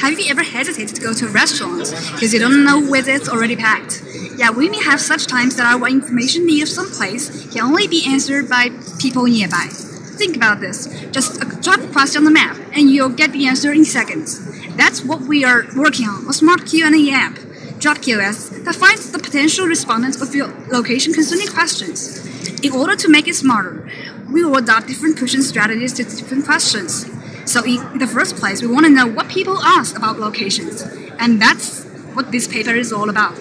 Have you ever hesitated to go to a restaurant because you don't know whether it's already packed? Yeah, we may have such times that our information near some place can only be answered by people nearby. Think about this. Just drop a question on the map, and you'll get the answer in seconds. That's what we are working on, a smart Q&A app, Drop QS, that finds the potential respondents of your location concerning questions. In order to make it smarter, we will adopt different pushing strategies to different questions. So in the first place, we want to know what people ask about locations, and that's what this paper is all about.